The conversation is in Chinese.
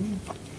嗯。